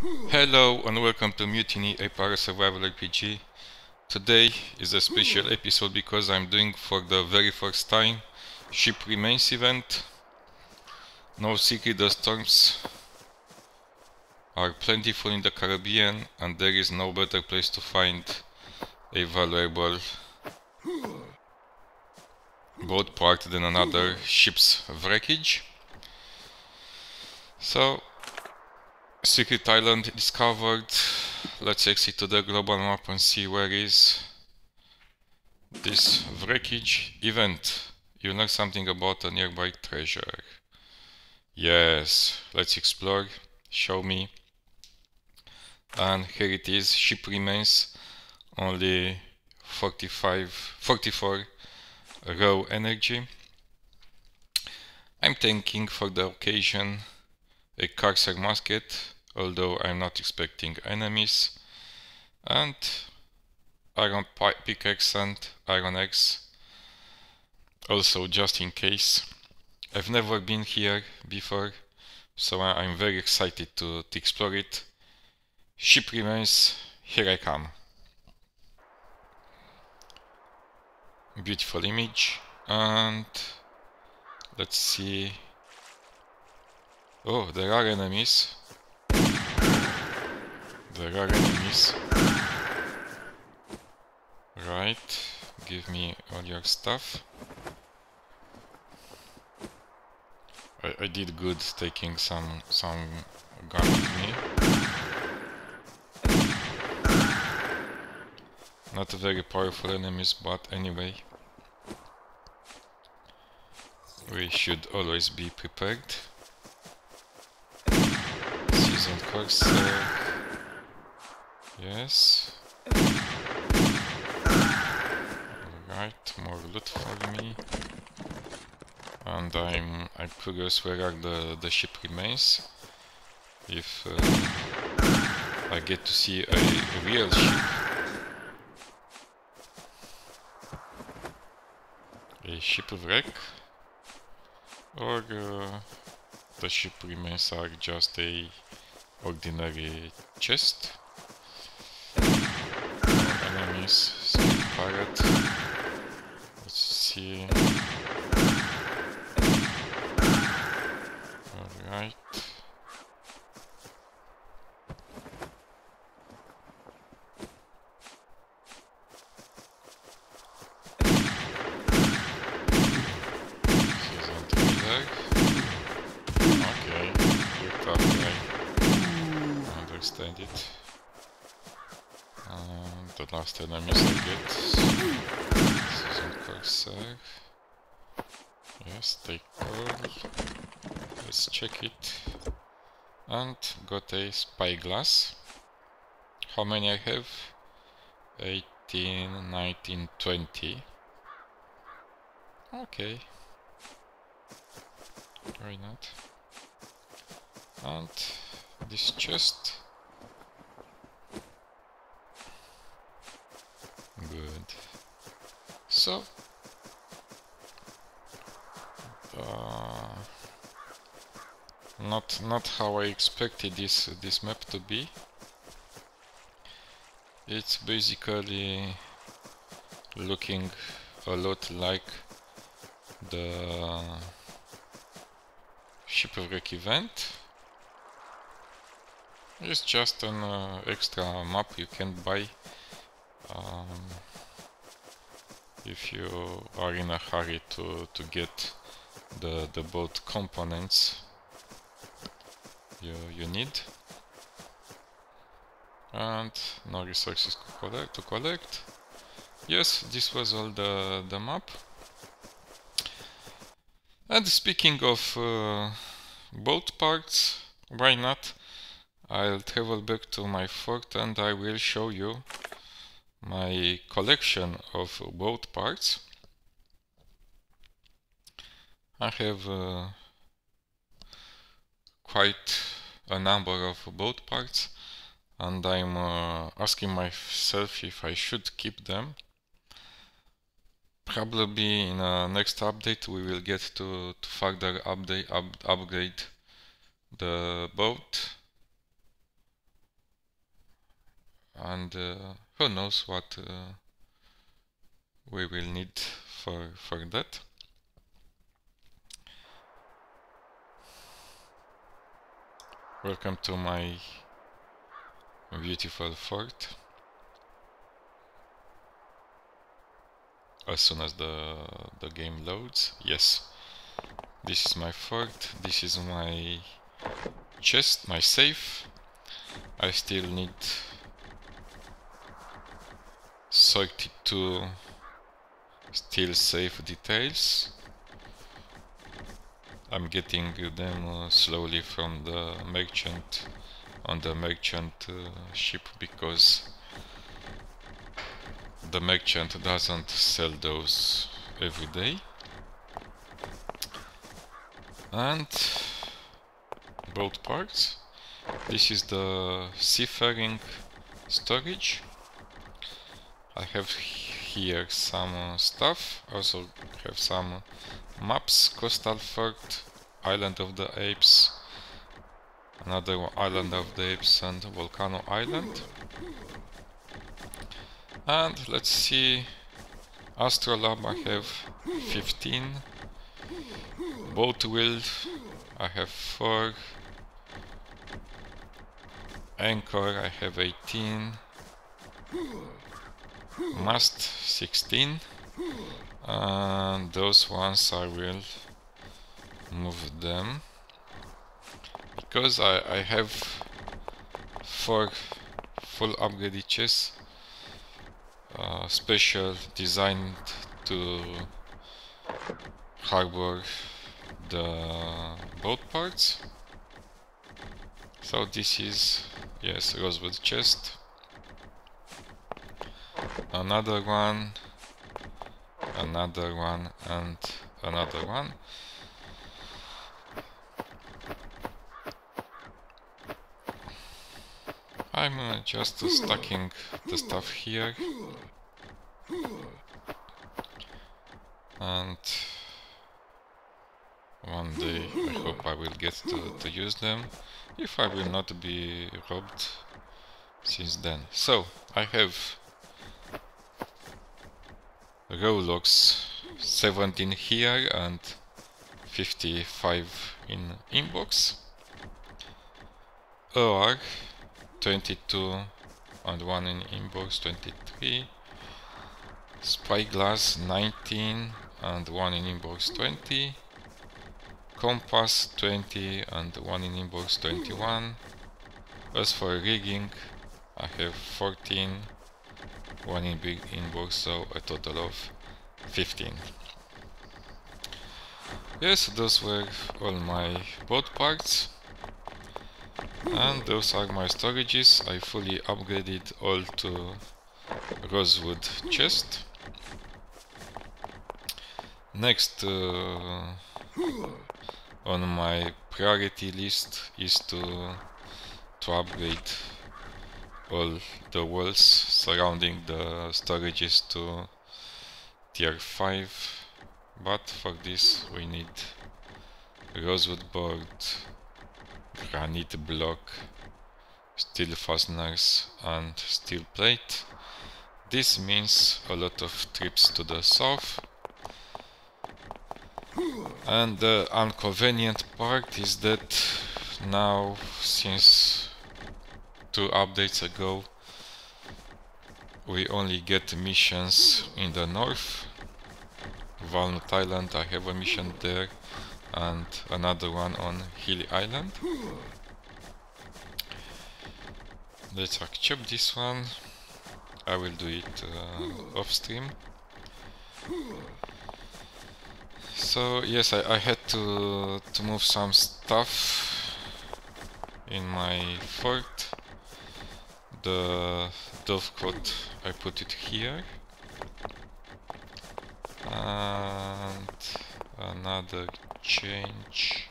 Hello and welcome to Mutiny Pirate Survival RPG. Today is a special hmm. episode because I'm doing for the very first time Ship Remains event. No secret the storms are plentiful in the Caribbean and there is no better place to find a valuable boat part than another ship's wreckage. So Secret island discovered. Let's exit to the global map and see where is this wreckage event. You know something about a nearby treasure. Yes, let's explore. Show me. And here it is. Ship remains only 45, 44 raw energy. I'm thinking for the occasion a Corsair musket, although I'm not expecting enemies, and iron pickaxe and iron axe, also just in case. I've never been here before, so I'm very excited to, to explore it. Ship remains, here I come. Beautiful image, and let's see Oh, there are enemies. There are enemies. Right, give me all your stuff. I, I did good taking some some gun with me. Not very powerful enemies, but anyway. We should always be prepared and Corsair. Yes. Alright, more loot for me. And I'm I'm curious where are the, the ship remains. If uh, I get to see a, a real ship. A ship wreck. Or uh, the ship remains are just a ordinary chest. Enemies, speed pirate. Let's see. Alright. understand it. The last enemies I get. Season Corsair. Yes, take all. Let's check it. And got a spyglass. How many I have? 18, 19, 20. Okay. Why not? And this chest Good. So, uh, not not how I expected this this map to be. It's basically looking a lot like the shipwreck event. It's just an uh, extra map you can buy um, if you are in a hurry to, to get the, the boat components you, you need and no resources to collect, to collect. Yes, this was all the, the map. And speaking of uh, boat parts, why not? I'll travel back to my fort and I will show you my collection of boat parts. I have uh, quite a number of boat parts and I'm uh, asking myself if I should keep them. Probably in a next update we will get to, to further update up, upgrade the boat and uh, who knows what uh, we will need for for that. Welcome to my beautiful fort. As soon as the the game loads yes. This is my fort. This is my chest my safe. I still need 32 still save details. I'm getting them uh, slowly from the merchant on the merchant uh, ship because the merchant doesn't sell those every day. And boat parts. This is the seafaring storage I have here some stuff. Also have some maps. Coastal fort island of the apes. Another island of the apes and volcano island. And let's see astrolabe I have 15 boat wheel I have 4 anchor I have 18 mast 16 and those ones I will move them. Because I, I have four full upgraded chests uh, special designed to harbor the boat parts. So this is yes rosewood chest another one another one and another one. I'm uh, just stacking the stuff here. And one day I hope I will get to, to use them. If I will not be robbed since then. So I have Rowlocks 17 here and 55 in inbox. Oar 22 and 1 in inbox 23. Spyglass 19 and 1 in inbox 20. Compass 20 and 1 in inbox 21. As for rigging, I have 14 one in big inbox so a total of 15 yes those were all my boat parts. And those are my storages. I fully upgraded all to rosewood chest. Next uh, on my priority list is to to upgrade all the walls surrounding the storages to tier 5 but for this we need rosewood board, granite block, steel fasteners and steel plate. This means a lot of trips to the south and the inconvenient part is that now since two updates ago we only get missions in the north. Walnut Island I have a mission there and another one on Hilly Island. Let's accept this one. I will do it uh, off stream. So yes I, I had to to move some stuff in my fort the dovecote I put it here. And another change.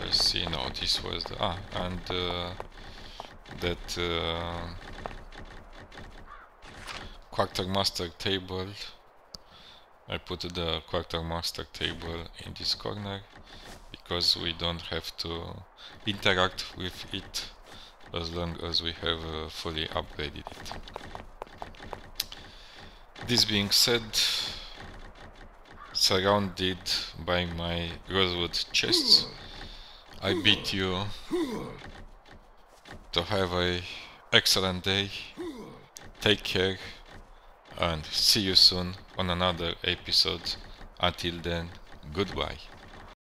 Let's see no this was the ah and uh, that uh, quartermaster table. I put the quartermaster table in this corner because we don't have to interact with it as long as we have uh, fully upgraded it. This being said, surrounded by my rosewood chests, I bid you to have a excellent day, take care, and see you soon on another episode. Until then, goodbye.